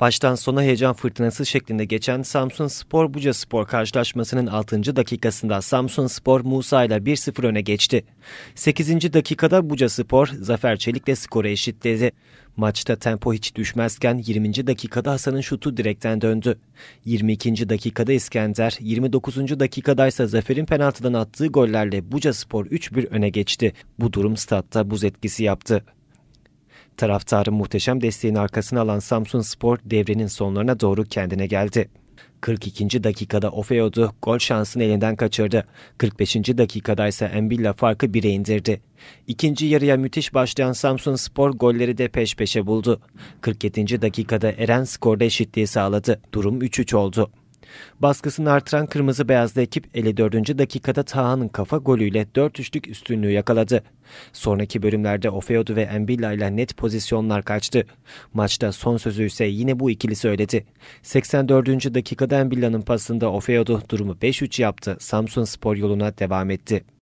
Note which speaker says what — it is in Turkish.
Speaker 1: Baştan sona heyecan fırtınası şeklinde geçen Samsun Spor Buca Spor karşılaşmasının 6. dakikasında Samsun Spor Musa ile 1-0 öne geçti. 8. dakikada Buca Spor Zafer Çelik'le skoru eşitledi. Maçta tempo hiç düşmezken 20. dakikada Hasan'ın şutu direkten döndü. 22. dakikada İskender, 29. dakikada ise Zafer'in penaltıdan attığı gollerle Buca Spor 3-1 öne geçti. Bu durum statta buz etkisi yaptı. Taraftarın muhteşem desteğini arkasına alan Samsun Spor devrenin sonlarına doğru kendine geldi. 42. dakikada Ofeodu gol şansını elinden kaçırdı. 45. dakikada ise Embilla farkı 1'e indirdi. İkinci yarıya müthiş başlayan Samsun Spor golleri de peş peşe buldu. 47. dakikada Eren skorda eşitliği sağladı. Durum 3-3 oldu. Baskısını artıran kırmızı beyazlı ekip 54. dakikada Taha'nın kafa golüyle 4-3'lük üstünlüğü yakaladı. Sonraki bölümlerde Ofeodu ve Embilla ile net pozisyonlar kaçtı. Maçta son sözü ise yine bu ikili söyledi. 84. dakikada Embilla'nın pasında Ofeodu durumu 5-3 yaptı. Samsun spor yoluna devam etti.